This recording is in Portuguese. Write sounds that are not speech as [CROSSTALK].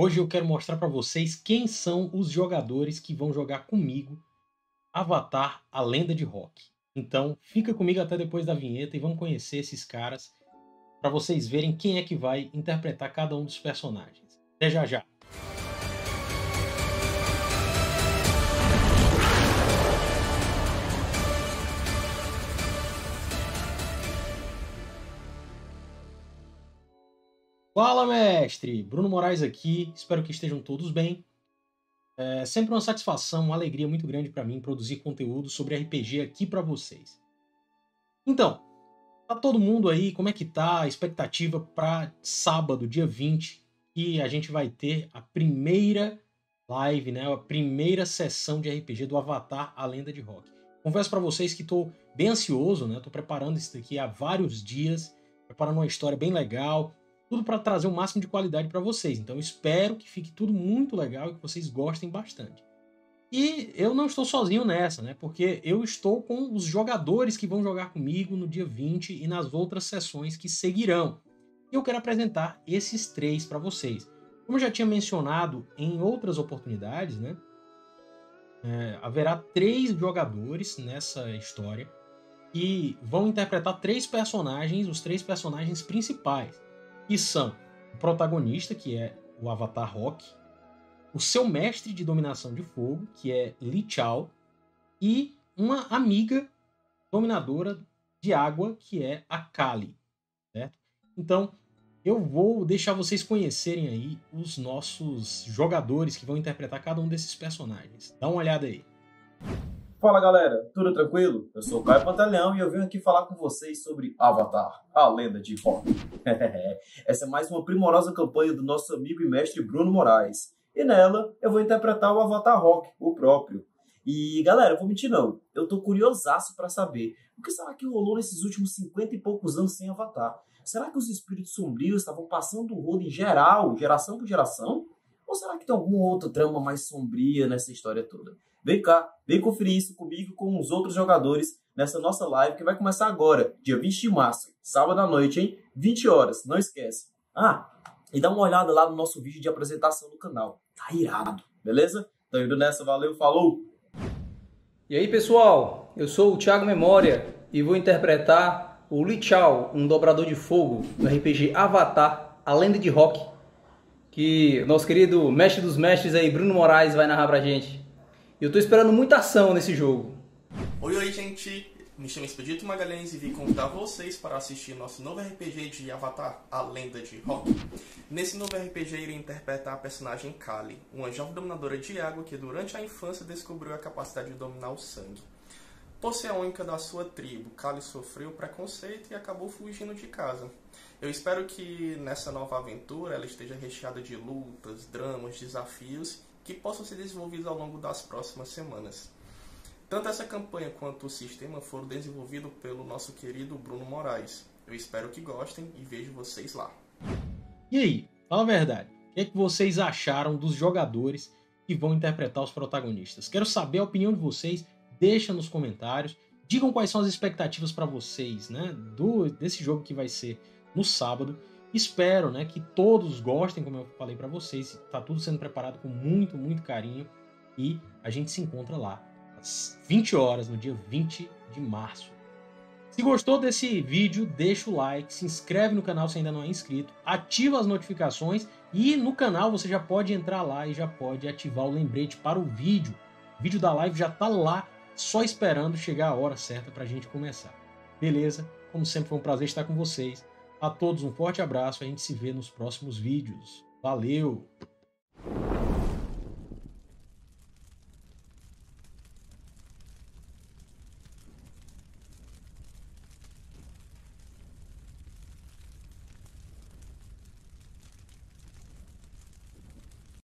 Hoje eu quero mostrar para vocês quem são os jogadores que vão jogar comigo Avatar: A Lenda de Rock. Então, fica comigo até depois da vinheta e vamos conhecer esses caras para vocês verem quem é que vai interpretar cada um dos personagens. Até já já. Fala, mestre! Bruno Moraes aqui, espero que estejam todos bem. É sempre uma satisfação, uma alegria muito grande para mim produzir conteúdo sobre RPG aqui para vocês. Então, tá todo mundo aí, como é que tá a expectativa para sábado, dia 20, que a gente vai ter a primeira live, né, a primeira sessão de RPG do Avatar, a Lenda de Rock. Confesso para vocês que estou bem ansioso, né? Tô preparando isso daqui há vários dias, preparando uma história bem legal, tudo para trazer o máximo de qualidade para vocês. Então espero que fique tudo muito legal e que vocês gostem bastante. E eu não estou sozinho nessa, né? Porque eu estou com os jogadores que vão jogar comigo no dia 20 e nas outras sessões que seguirão. E eu quero apresentar esses três para vocês. Como eu já tinha mencionado em outras oportunidades, né? É, haverá três jogadores nessa história que vão interpretar três personagens, os três personagens principais que são o protagonista, que é o Avatar Rock, o seu mestre de dominação de fogo, que é Li Chao, e uma amiga dominadora de água, que é a Kali. Certo? Então, eu vou deixar vocês conhecerem aí os nossos jogadores que vão interpretar cada um desses personagens. Dá uma olhada aí. Fala galera, tudo tranquilo? Eu sou o Caio Pantalhão e eu venho aqui falar com vocês sobre Avatar, a lenda de rock. [LAUGHS] Essa é mais uma primorosa campanha do nosso amigo e mestre Bruno Moraes. E nela eu vou interpretar o Avatar Rock, o próprio. E galera, vou mentir não, eu tô curiosaço para saber o que será que rolou nesses últimos 50 e poucos anos sem Avatar. Será que os espíritos sombrios estavam passando o rodo em geral, geração por geração? Ou será que tem alguma outra trama mais sombria nessa história toda? Vem cá, vem conferir isso comigo com os outros jogadores nessa nossa live que vai começar agora, dia 20 de março, sábado à noite, hein? 20 horas, não esquece. Ah, e dá uma olhada lá no nosso vídeo de apresentação do canal. Tá irado, beleza? Então indo nessa, valeu, falou! E aí pessoal, eu sou o Thiago Memória e vou interpretar o Li Chao, um dobrador de fogo no RPG Avatar, a lenda de rock, que nosso querido mestre dos mestres aí, Bruno Moraes, vai narrar pra gente. E eu tô esperando muita ação nesse jogo. Oi, oi, gente. Me chamo Expedito Magalhães e vim convidar vocês para assistir nosso novo RPG de Avatar, A Lenda de Rock. Nesse novo RPG irei interpretar a personagem Kali, uma jovem dominadora de água que durante a infância descobriu a capacidade de dominar o sangue. Por ser a única da sua tribo, Kali sofreu preconceito e acabou fugindo de casa. Eu espero que nessa nova aventura ela esteja recheada de lutas, dramas, desafios que possam ser desenvolvidos ao longo das próximas semanas. Tanto essa campanha quanto o sistema foram desenvolvidos pelo nosso querido Bruno Moraes. Eu espero que gostem e vejo vocês lá. E aí, fala a verdade. O que, é que vocês acharam dos jogadores que vão interpretar os protagonistas? Quero saber a opinião de vocês. Deixa nos comentários. Digam quais são as expectativas para vocês, né, do desse jogo que vai ser no sábado. Espero, né, que todos gostem, como eu falei para vocês. Está tudo sendo preparado com muito, muito carinho e a gente se encontra lá às 20 horas no dia 20 de março. Se gostou desse vídeo, deixa o like, se inscreve no canal se ainda não é inscrito, ativa as notificações e no canal você já pode entrar lá e já pode ativar o lembrete para o vídeo. O vídeo da live já está lá, só esperando chegar a hora certa para a gente começar. Beleza? Como sempre foi um prazer estar com vocês. A todos um forte abraço, a gente se vê nos próximos vídeos. Valeu!